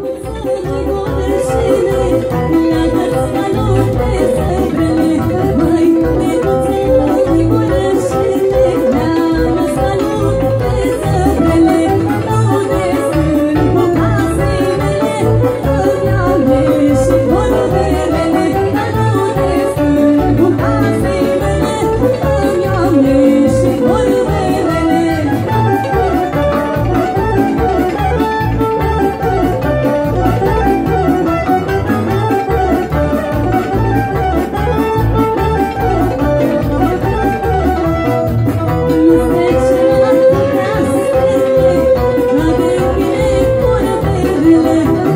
Thank you. believe